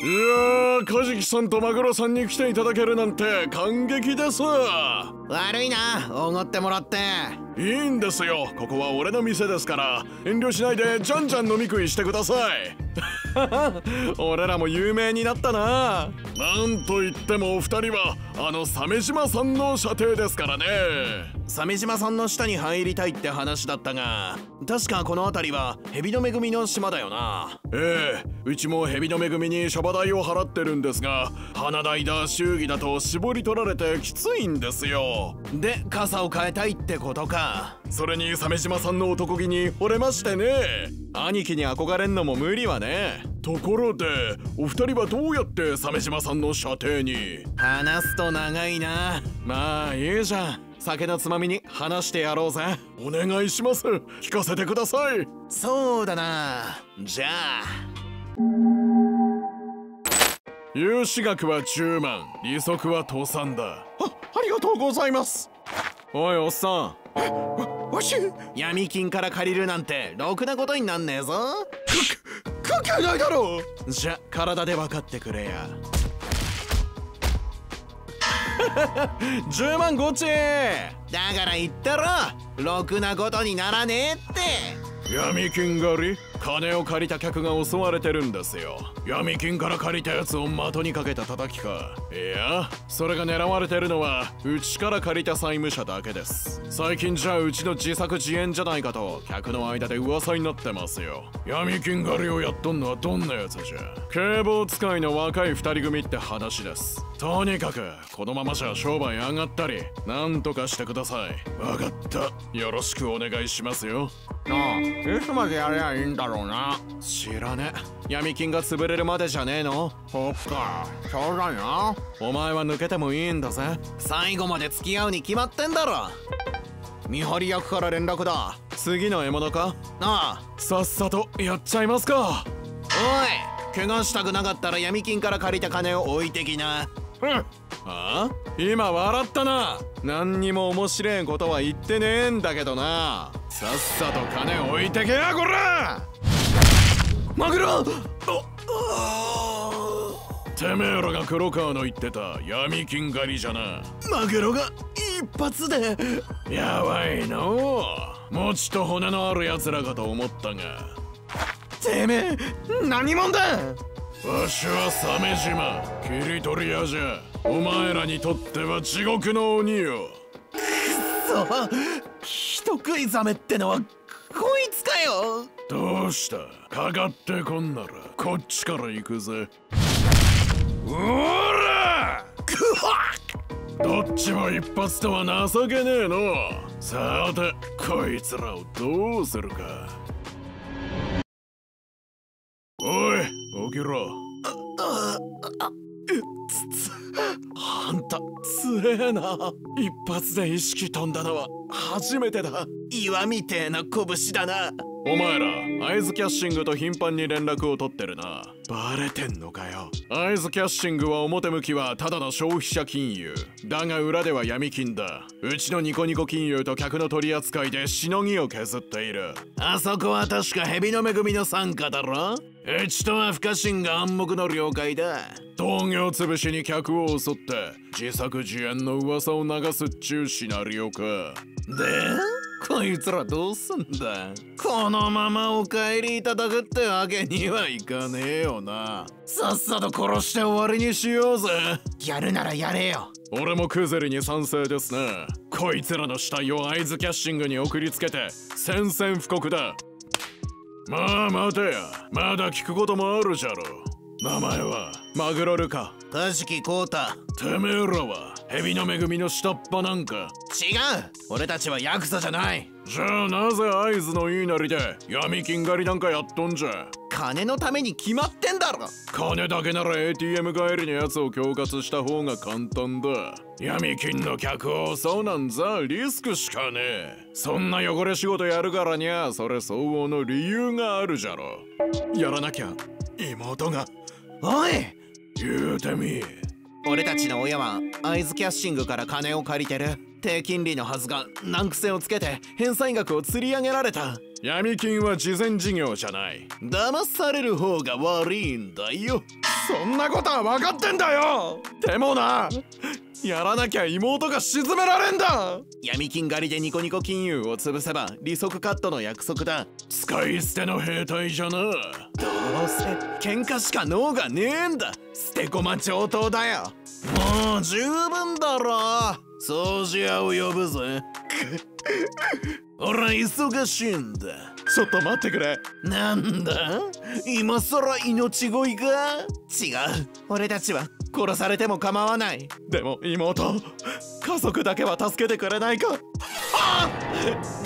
いやーカジキさんとマグロさんに来ていただけるなんて感激です。悪いなおごってもらって。いいんですよ。ここは俺の店ですから。遠慮しないでじゃんじゃん飲み食いしてください。俺らも有名になったな。なんといってもお二人はあの鮫島さんの射程ですからね。鮫島さんの下に入りたいって話だったが確かこの辺りは蛇の恵みの島だよな。ええうちも蛇の恵みにシャバ代を払ってるんですが花代だ祝儀だと絞り取られてきついんですよで傘を変えたいってことか。それに鮫島さんの男気に惚れましてね。兄貴に憧れんのも無理はね。ところでお二人はどうやって鮫島さんの射程に？話すと長いな。まあいいじゃん。酒のつまみに話してやろうぜ。お願いします。聞かせてください。そうだな。じゃあ。融資額は10万。利息は倒産だ。あありがとうございます。おいおっさん。わわし？闇金から借りるなんてろくなことになんねえぞ。関係ないだろう。じゃ体で分かってくれや。10万ゴチ。だから言ったろ。ろくなことにならねえって。闇金狩り？金を借りた客が襲われてるんですよ。闇金から借りたやつを的にかけた叩きか。いやそれが狙われてるのはうちから借りた債務者だけです。最近じゃあうちの自作自演じゃないかと客の間で噂になってますよ。闇金狩りをやっとんのはどんなやつじゃ。警棒使いの若い二人組って話です。とにかくこのままじゃ商売上がったりなんとかしてください。分かった。よろしくお願いしますよ。なあ。いつまでやりゃいいんだろうな。知らね。闇金が潰れるまでじゃねえの。そっか。そうだな。お前は抜けてもいいんだぜ。最後まで付き合うに決まってんだろ。見張り役から連絡だ。次の獲物か。なあ。さっさとやっちゃいますか。おい。怪我したくなかったら闇金から借りた金を置いてきな。うん。ああ？今笑ったな。何にも面白いことは言ってねえんだけどなさっさと金置いてけやこら！マグロ！てめえらが黒川の言ってた闇金狩りじゃな。マグロが一発で。やばいの。うもちと骨のある奴らかと思ったが。てめえ何者だ！わしは鮫島。切り取り屋じゃ。お前らにとっては地獄の鬼よ。くそ人食いザメってのはこいつかよ。どうした？かかってこんならこっちから行くぜ。おら！どっちも一発とは情けねえの。さてこいつらをどうするか。おい起きろえな。一発で意識飛んだのは初めてだ。岩みてえな拳だな。お前らアイズキャッシングと頻繁に連絡を取ってるな。バレてんのかよ。アイズキャッシングは表向きはただの消費者金融。だが裏では闇金だ。うちのニコニコ金融と客の取り扱いでしのぎを削っている。あそこは確か蛇の恵みの傘下だろ。うちとは不可侵が暗黙の了解だ同業潰しに客を襲って自作自演の噂を流すっちゅうシナリオか。でこいつらどうすんだ？このままお帰りいただくってわけにはいかねえよな。さっさと殺して終わりにしようぜ。やるならやれよ。俺もクゼリに賛成ですね。こいつらの死体をアイズキャッシングに送りつけて宣戦布告だ。まあ待てや。まだ聞くこともあるじゃろ名前はマグロルカ。カジキコータてめえらは蛇の恵みの下っ端なんか。違う。俺たちはヤクザじゃない。じゃあなぜ合図の言いなりで闇金狩りなんかやっとんじゃ？金のために決まってんだろ。金だけなら ATM 帰りのやつを恐喝した方が簡単だ。闇金の客を襲うなんざ。リスクしかねえ。そんな汚れ仕事やるからにゃそれ相応の理由があるじゃろ。やらなきゃ妹がおい！言うてみ俺たちの親はアイズキャッシングから金を借りてる。低金利のはずが難癖をつけて返済額を釣り上げられた。闇金は慈善事業じゃない。騙される方が悪いんだよ。そんなことは分かってんだよ。でもなやらなきゃ妹が沈められんだ。闇金狩りでニコニコ金融を潰せば利息カットの約束だ。使い捨ての兵隊じゃな。どうせ喧嘩しか脳がねえんだ。捨て駒上等だよ。もう十分だろ。掃除屋を呼ぶぜ。俺は忙しいんだ。ちょっと待ってくれ。なんだ？今さら命乞いか違う。俺たちは殺されても構わない。でも妹家族だけは助けてくれないか。は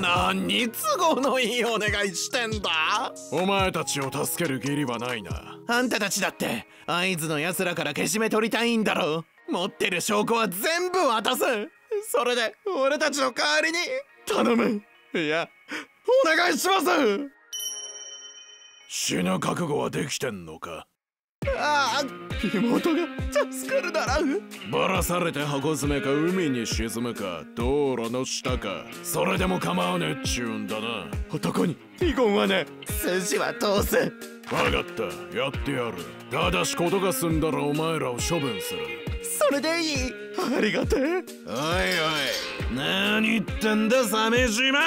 何都合のいいお願いしてんだ。お前たちを助ける義理はないな。あんたたちだって合図の奴らからけじめ取りたいんだろ持ってる証拠は全部渡す。それで俺たちの代わりに頼む。いやお願いします。死ぬ覚悟はできてんのか？ああ妹が助かるならばらされて箱詰めか海に沈むか道路の下か。それでも構わねえっちゅうんだな。男に遺言はね筋は通す。分かった。やってやる。ただしことが済んだらお前らを処分する。それでいいありがてえ。おいおい。何言ってんだ鮫島。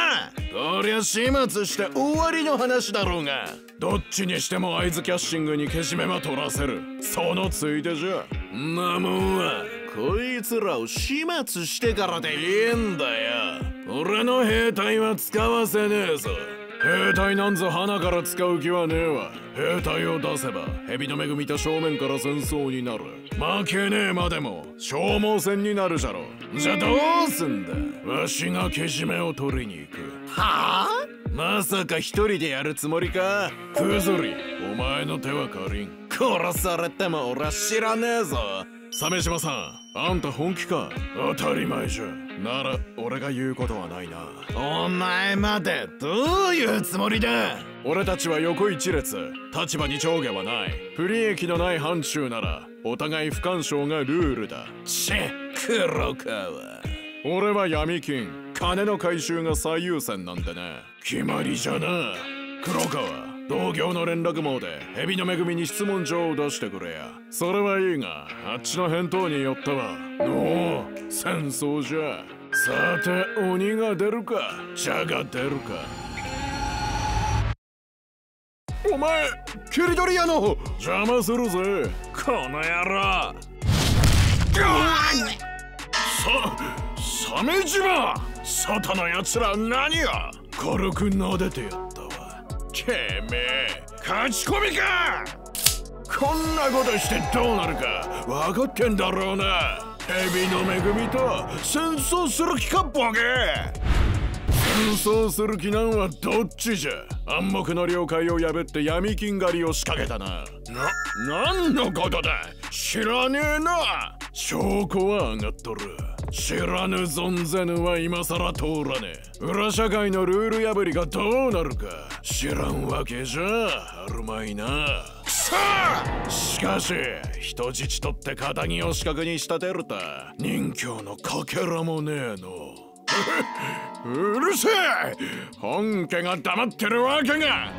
こりゃ始末して終わりの話だろうが。どっちにしても合図キャッシングにけじめは取らせる。そのついでじゃ。なもんはこいつらを始末してからでいいんだよ。俺の兵隊は使わせねえぞ。兵隊なんぞ花から使う気はねえわ。兵隊を出せば蛇の恵みと正面から戦争になる。負けねえまでも消耗戦になるじゃろ。じゃどうすんだ？わしがけじめを取りに行く。はあ？まさか一人でやるつもりか？クズリお前の手は借りん。殺されても俺は知らねえぞ鮫島さんあんた本気か？当たり前じゃ。なら俺が言うことはないな。お前までどういうつもりだ？俺たちは横一列。立場に上下はない。不利益のない範疇ならお互い不干渉がルールだ。チェ黒川俺は闇金。金の回収が最優先なんでね。決まりじゃな。黒川同業の連絡網で蛇の恵みに質問状を出してくれや。それはいいがあっちの返答によってはおお戦争じゃ。さて鬼が出るか蛇が出るか。お前切り取り屋の邪魔するぜ。この野郎。さ鮫島。外のやつら何や。軽く撫でてやった。わてめえ勝ち込みか！こんなことしてどうなるか分かってんだろうな。蛇の恵みと戦争する気かボケ戦争する気なんはどっちじゃ。暗黙の了解を破って闇金狩りを仕掛けたなな何のことだ。知らねえな。証拠は上がっとる知らぬ存ぜぬは今さら通らねえ。裏社会のルール破りがどうなるか。知らんわけじゃあるまいな。くそしかし人質取って仇を死角に仕立てるた。人形のかけらもねえの。うるせえ！本家が黙ってるわけが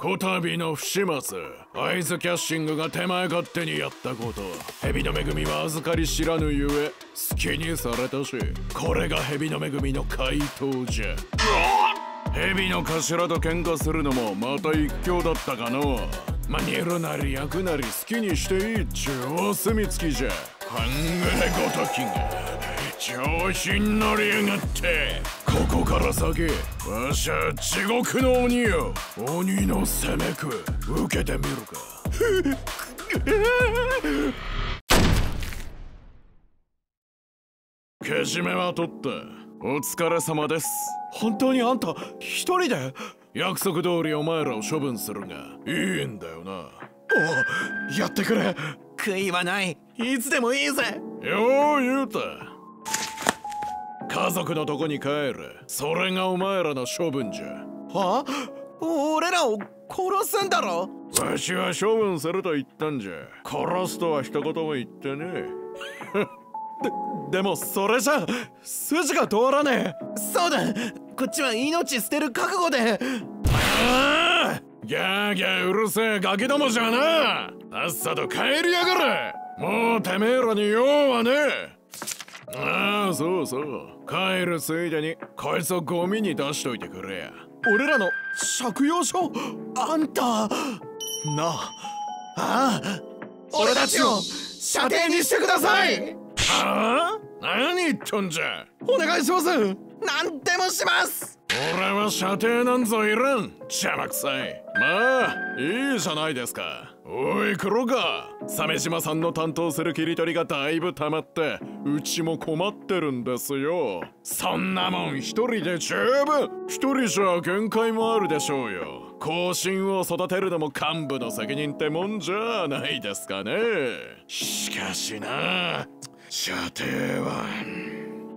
こたびの不始末。合図キャッシングが手前勝手にやったこと。蛇の恵みは預かり知らぬゆえ好きにされたしこれが蛇の恵みの回答じゃ。蛇の頭と喧嘩するのもまた一興だったかの。まあ、煮るなり焼くなり好きにしていいっちゅうお墨付きじゃ。半グレごときが調子に乗りやがって。ここから先わしゃ地獄の鬼よ。鬼の攻めく受けてみるか。けじめは取ったお疲れ様です。本当にあんた一人で？約束通りお前らを処分するがいいんだよな。おやってくれ。悔いはない。いつでもいいぜ。よう言うた家族のとこに帰るそれがお前らの処分じゃ。は？俺らを殺すんだろ？わしは処分すると言ったんじゃ。殺すとは一言も言ってねえ。ででもそれじゃ筋が通らねえ。そうだ。こっちは命捨てる覚悟で。ああギャーギャーうるせえガキどもじゃな。さっさと帰りやがれ。もうてめえらに用はねえああそうそう。帰るついでにこいつをゴミに出しといてくれや。俺らの借用書？あんた？なあ？ああ？俺たちを射程にしてください！はあ？何言っとんじゃ。お願いします！何でもします俺は射程なんぞいらん。邪魔くさい。まあいいじゃないですか。おい黒か鮫島さんの担当する切り取りがだいぶ溜まってうちも困ってるんですよ。そんなもん一人で十分。一人じゃ限界もあるでしょうよ。後進を育てるのも幹部の責任ってもんじゃないですかね。しかしな。射程は。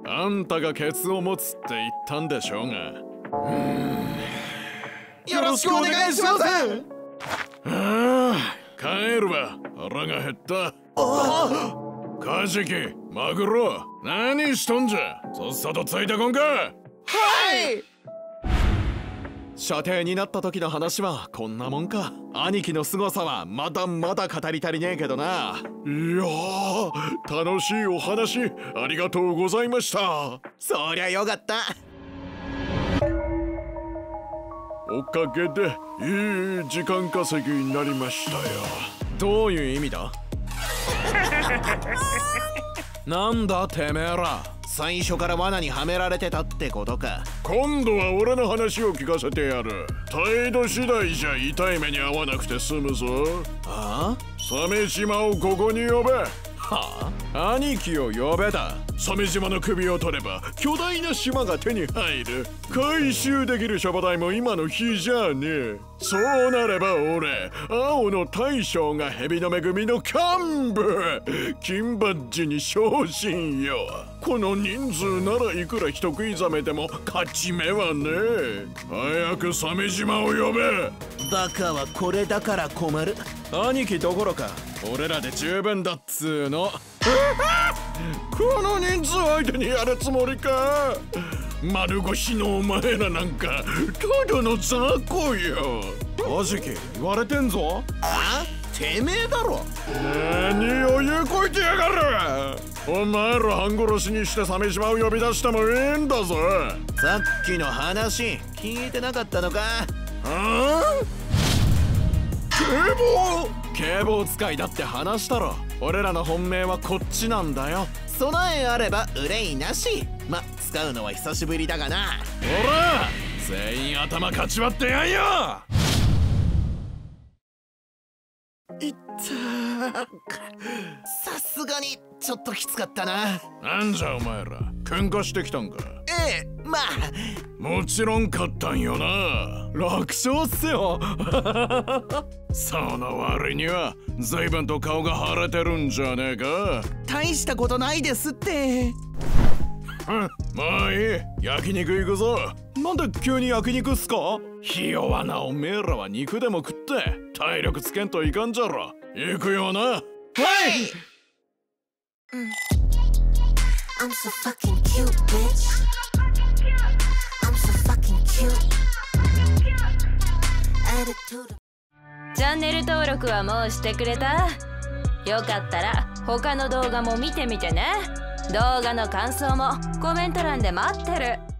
あんたがケツを持つって言ったんでしょうが。よろしくお願いします。ああ帰るわ。腹が減った。カジキマグロ何しとんじゃ？さっさとついてこんか。はい射程になった時の話はこんなもんか。兄貴の凄さはまだまだ語り足りねえけどな。いや楽しいお話ありがとうございました。そりゃよかった。おかげでいい時間稼ぎになりましたよ。どういう意味だ？なんだてめえら最初から罠にはめられてたってことか。今度は俺の話を聞かせてやる。態度次第じゃ痛い目に遭わなくて済むぞ。あ鮫島をここに呼べ。はあ？兄貴を呼べだ。鮫島の首を取れば巨大な島が手に入る。回収できるシャバ代も今の日じゃねえそうなれば俺青の大将が蛇の恵みの幹部。金バッジに昇進よ。この人数ならいくら人食いざめでも勝ち目はねえ。早く鮫島を呼べ。バカはこれだから困る。兄貴どころか。俺らで十分だっつーの。この人数相手にやるつもりか丸腰のお前らなんかただの雑魚よ。カジキ言われてんぞ。あ？てめえだろ。何を言うこいてやがる。お前ら半殺しにして鮫島を呼び出してもいいんだぞ。さっきの話聞いてなかったのか？あ？警棒？警棒使いだって話したろ。俺らの本命はこっちなんだよ。備えあれば憂いなし。ま使うのは久しぶりだがな。ほら全員頭かち割ってやんよ。いったさすがにちょっときつかったな。なんじゃお前ら喧嘩してきたんか。ええまあ。もちろん勝ったんよな。楽勝っすよ。その割には随分と顔が腫れてるんじゃねえか。大したことないですって まあいい焼肉行くぞ。なんで急に焼肉っすか？ひ弱なおめえらは肉でも食って体力つけんといかんじゃろ。行くよな。はい！I'm so fucking cute, bitch. I'm so fucking cute. Attitude. チャンネル登録はもうしてくれた？よかったら他の動画も見てみてね動画の感想もコメント欄で待ってる。